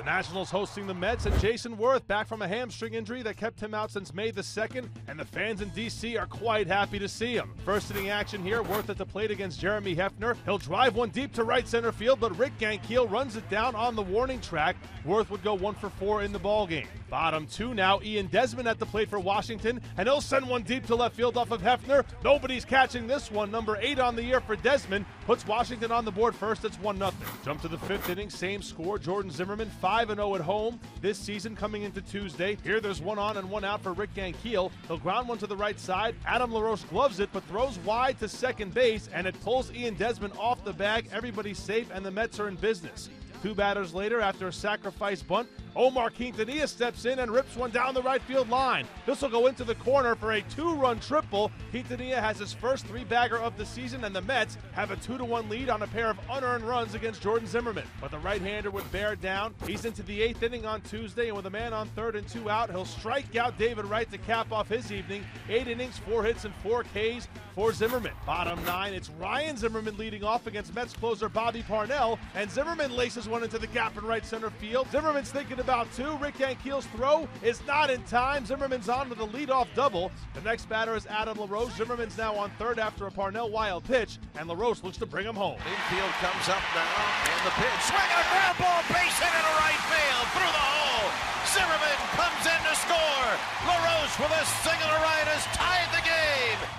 The Nationals hosting the Mets and Jayson Werth back from a hamstring injury that kept him out since May the 2nd, and the fans in D.C. are quite happy to see him. First inning action here, Werth at the plate against Jeremy Hefner. He'll drive one deep to right center field, but Rick Ankiel runs it down on the warning track. Werth would go one for four in the ballgame. Bottom two now, Ian Desmond at the plate for Washington, and he'll send one deep to left field off of Hefner. Nobody's catching this one. Number eight on the year for Desmond puts Washington on the board first. It's 1 0. Jump to the fifth inning, same score. Jordan Zimmermann 5 0 at home this season coming into Tuesday. Here there's one on and one out for Rick Ankiel. He'll ground one to the right side. Adam LaRoche gloves it, but throws wide to second base, and it pulls Ian Desmond off the bag. Everybody's safe, and the Mets are in business. Two batters later, after a sacrifice bunt, Omar Quintanilla steps in and rips one down the right field line. This will go into the corner for a two-run triple. Quintanilla has his first three-bagger of the season, and the Mets have a two-to-one lead on a pair of unearned runs against Jordan Zimmermann. But the right-hander would bear down. He's into the eighth inning on Tuesday, and with a man on third and two out, he'll strike out David Wright to cap off his evening. Eight innings, four hits, and four Ks for Zimmermann. Bottom nine, it's Ryan Zimmerman leading off against Mets closer Bobby Parnell, and Zimmerman laces one into the gap in right center field. Zimmerman's thinking about two. Rick Ankiel's throw is not in time. Zimmerman's on with a leadoff double. The next batter is Adam LaRoche. Zimmerman's now on third after a Parnell wild pitch, and LaRoche looks to bring him home. Infield comes up now, and the pitch. Swing a ground ball, base hit into right field, through the hole. Zimmerman comes in to score. LaRoche with a single to right has tied the.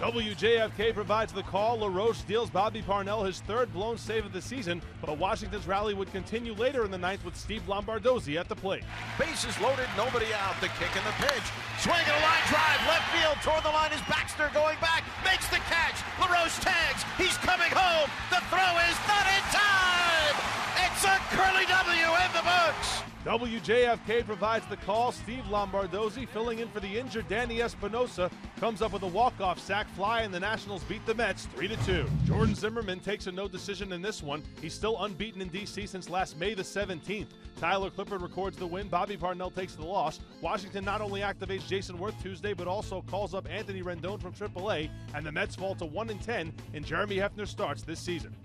WJFK provides the call. LaRoche deals Bobby Parnell his third blown save of the season, but Washington's rally would continue later in the ninth with Steve Lombardozzi at the plate. Bases loaded, nobody out. The kick and the pitch. Swing and a line drive, left field toward the line is Baxter going back, makes the catch. LaRoche tags, he's coming home. The throw is not in time. It's a curly W in the books. WJFK provides the call. Steve Lombardozzi filling in for the injured Danny Espinosa comes up with a walk-off sac fly, and the Nationals beat the Mets 3-2. Jordan Zimmermann takes a no decision in this one. He's still unbeaten in D.C. since last May the 17th. Tyler Clippard records the win. Bobby Parnell takes the loss. Washington not only activates Jayson Werth Tuesday, but also calls up Anthony Rendon from AAA, and the Mets fall to 1 10 in Jeremy Hefner starts this season.